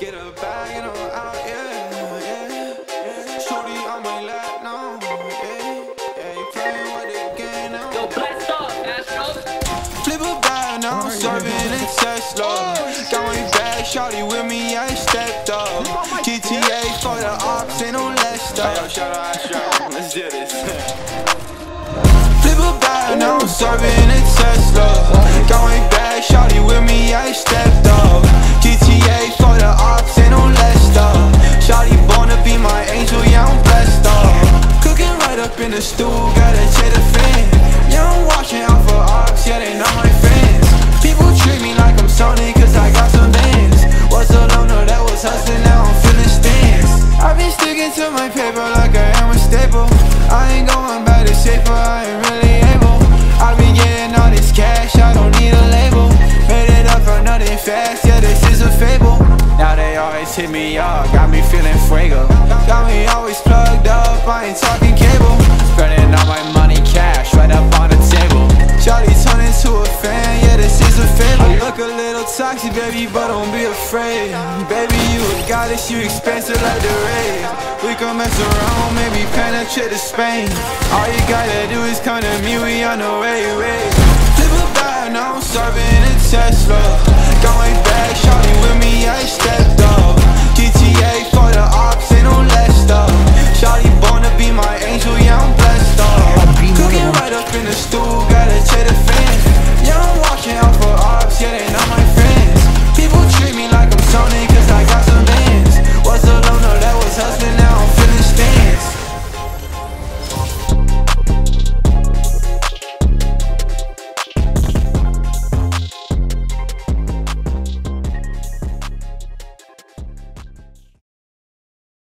Get a bag and I'm out, yeah, yeah. Shorty on my lap now, yeah. Yeah, you playing with the game now. Yo, blast off, Astros. Flip a bag, now I'm serving in Tesla. Oh, Got my bag, shorty with me, I stepped up. GTA for the ops, ain't no less stuff. Yo, shout out Astro, let's do this. Flip a bag, now I'm serving in Tesla. The stool, gotta check the fan. Yeah, I'm watching out for ops, yeah, they not my fans. People treat me like I'm Sony, cause I got some bands. Was a loner that was hustling, now I'm feeling stands. I've been sticking to my paper like I am a staple. I ain't going back to safer, I ain't really able. I've been getting all this cash, I don't need a label. Made it up for nothing fast, yeah, this is a fable. Now they always hit me up, got me feeling fuego. Got me always plugged a little toxic, baby, but don't be afraid. Baby, you a goddess, you expensive like the rays. We can mess around, maybe penetrate to Spain. All you gotta do is come to me, we on the way, way. Flip a bag, now I'm serving in Tesla.